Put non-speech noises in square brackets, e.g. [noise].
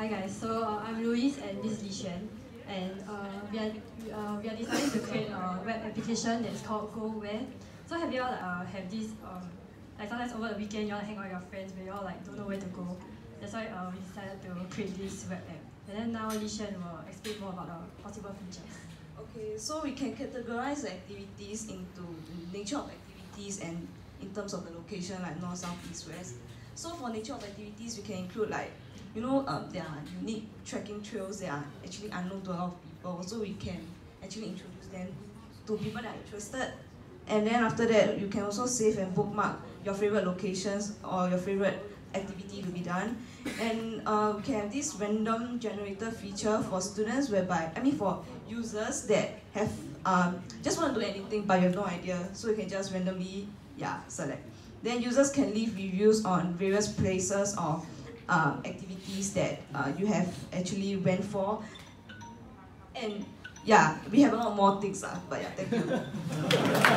hi guys. So uh, I'm Louise and this is Li Xuan, and uh, we are uh, we are deciding to create a web application that's called GoWare. So have you all uh, have this um, like sometimes over the weekend you all hang out with your friends, but you all like don't know where to go. That's why uh, we decided to create this web app. And then now Li Xuan will explain more about the possible features. Okay, so we can categorize the activities into the nature of activities and in terms of the location like north, south, east, west. So for nature of activities, we can include like, you know, um, there are unique trekking trails that are actually unknown to a lot of people. So we can actually introduce them to people that are interested. And then after that, you can also save and bookmark your favorite locations or your favorite activity to be done. And uh, we can have this random generator feature for students whereby, I mean for users that have um, just want to do anything but you have no idea. So you can just randomly, yeah, select. Then users can leave reviews on various places or um, activities that uh, you have actually went for. And yeah, we have a lot more things, uh, but yeah, thank you. [laughs]